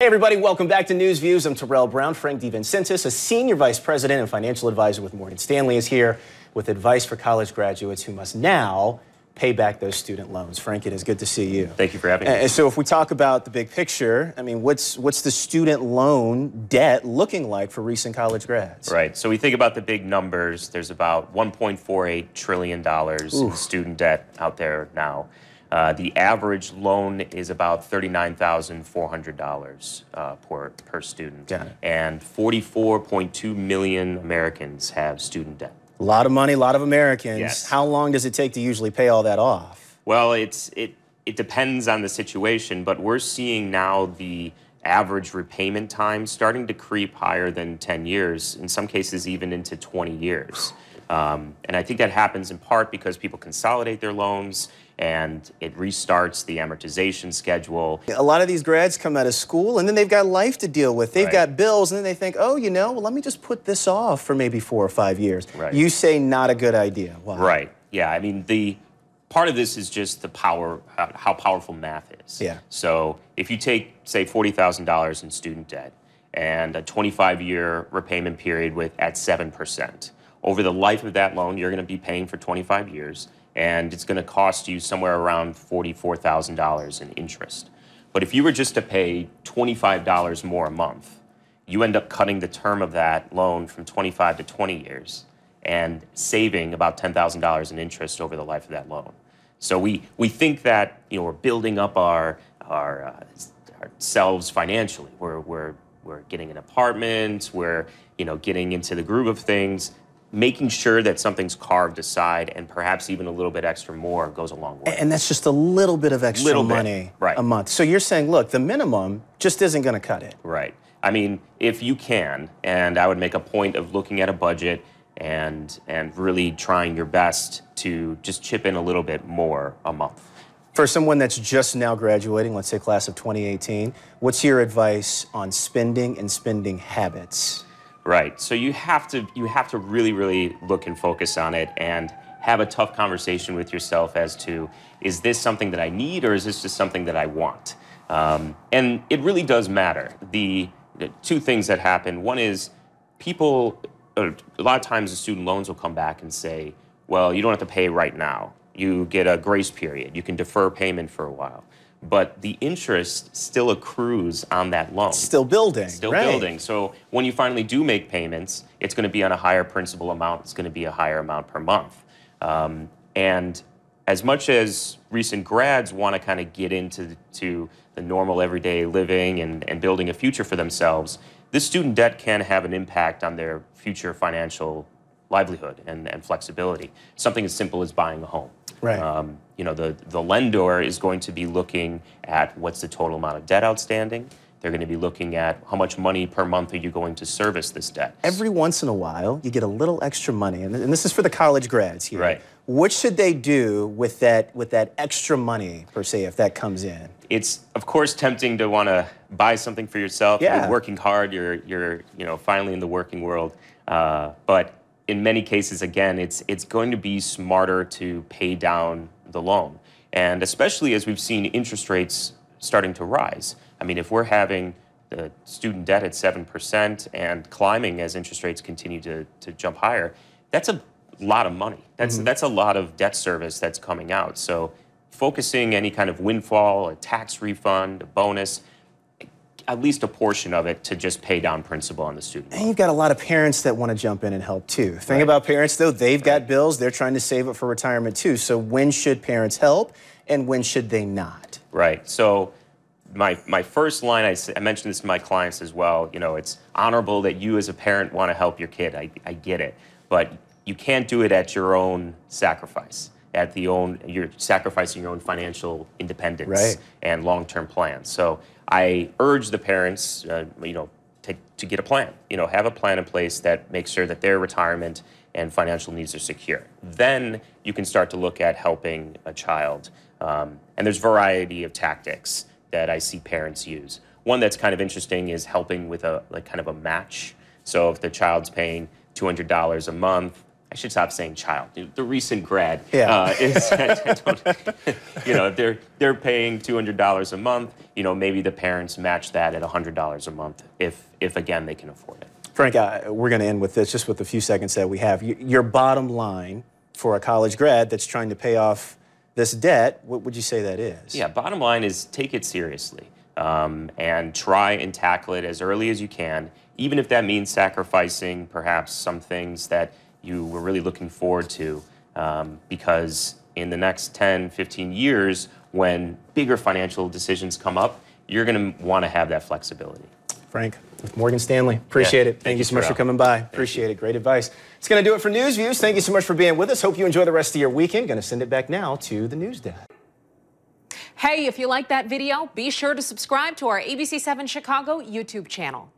Hey, everybody, welcome back to News Views. I'm Terrell Brown. Frank DeVincentis, a senior vice president and financial advisor with Morgan Stanley, is here with advice for college graduates who must now pay back those student loans. Frank, it is good to see you. Thank you for having me. And so, if we talk about the big picture, I mean, what's what's the student loan debt looking like for recent college grads? Right. So we think about the big numbers. There's about 1.48 trillion dollars in student debt out there now. Uh, the average loan is about $39,400 uh, per, per student. And 44.2 million Americans have student debt. A lot of money, a lot of Americans. Yes. How long does it take to usually pay all that off? Well, it's it it depends on the situation, but we're seeing now the average repayment time starting to creep higher than 10 years, in some cases even into 20 years. Um, and I think that happens in part because people consolidate their loans and it restarts the amortization schedule. A lot of these grads come out of school and then they've got life to deal with. They've Right. got bills and then they think, oh, you know, well, let me just put this off for maybe four or five years. Right. You say not a good idea. Why? Right. Yeah. I mean, the part of this is just the power, how, powerful math is. Yeah. So if you take, say, forty thousand dollars in student debt and a twenty-five year repayment period with at seven percent, over the life of that loan, you're going to be paying for twenty-five years, and it's going to cost you somewhere around forty-four thousand dollars in interest. But if you were just to pay twenty-five dollars more a month, you end up cutting the term of that loan from 25 to 20 years and saving about $10,000 in interest over the life of that loan. So we, we think that you know, we're building up our, our, uh, ourselves financially. We're, we're, we're getting an apartment, we're you know, getting into the groove of things, making sure that something's carved aside and perhaps even a little bit extra more goes a long way. And that's just a little bit of extra Little bit, money right. a month. So you're saying, look, the minimum just isn't going to cut it. Right. I mean, if you can, and I would make a point of looking at a budget and and really trying your best to just chip in a little bit more a month. For someone that's just now graduating, let's say class of 2018, what's your advice on spending and spending habits? Right. So you have to you have to really really look and focus on it and have a tough conversation with yourself as to is this something that I need or is this just something that I want? Um, and it really does matter. The, the two things that happen. One is people. uh, A lot of times, the student loans will come back and say, "Well, you don't have to pay right now. You get a grace period. You can defer payment for a while." But the interest still accrues on that loan Still building. still right. building. So when you finally do make payments, it's going to be on a higher principal amount. It's going to be a higher amount per month. Um, and as much as recent grads want to kind of get into to the normal everyday living and, and building a future for themselves, this student debt can have an impact on their future financial livelihood and, and flexibility. Something as simple as buying a home. Right. Um, you know, the, the lender is going to be looking at what's the total amount of debt outstanding. They're going to be looking at how much money per month are you going to service this debt. Every once in a while, you get a little extra money, and, and this is for the college grads here. Right. What should they do with that with that extra money per se if that comes in? It's of course tempting to want to buy something for yourself. Yeah. You're working hard. You're you're you know finally in the working world. Uh, but in many cases, again, it's it's going to be smarter to pay down the loan, and especially as we've seen interest rates starting to rise. I mean, if we're having the student debt at seven percent and climbing as interest rates continue to to jump higher, that's a lot of money. That's mm-hmm. that's a lot of debt service that's coming out. So focusing any kind of windfall, a tax refund, a bonus, at least a portion of it to just pay down principal on the student And you've got a lot of parents that want to jump in and help too. Think Right. about parents though; they've got bills; they're trying to save it for retirement too. So when should parents help, and when should they not? Right. So my my first line, I mentioned this to my clients as well. You know, it's honorable that you as a parent want to help your kid. I, I get it, but you can't do it at your own sacrifice. At the own, you're sacrificing your own financial independence Right. and long-term plans. So I urge the parents, uh, you know, to, to get a plan. You know, have a plan in place that makes sure that their retirement and financial needs are secure. Then you can start to look at helping a child. Um, and there's variety of tactics that I see parents use. One that's kind of interesting is helping with a like kind of a match. So if the child's paying $200 a month, I should stop saying child. The recent grad Yeah. uh, is, you know, if they're they're paying two hundred dollars a month, you know, maybe the parents match that at hundred dollars a month, if if again they can afford it. Frank, uh, we're going to end with this, just with the few seconds that we have. Your bottom line for a college grad that's trying to pay off this debt, what would you say that is? Yeah, bottom line is take it seriously um, and try and tackle it as early as you can, even if that means sacrificing perhaps some things that you were really looking forward to. Um, because in the next 10, 15 years, when bigger financial decisions come up, you're going to want to have that flexibility. Frank, with Morgan Stanley. Appreciate Yeah, it. Thank, thank you you, so much for coming by. Appreciate it. Great advice. It's going to do it for News Views. Thank you so much for being with us. Hope you enjoy the rest of your weekend. Going to send it back now to the news desk. Hey, if you like that video, be sure to subscribe to our ABC7 Chicago YouTube channel.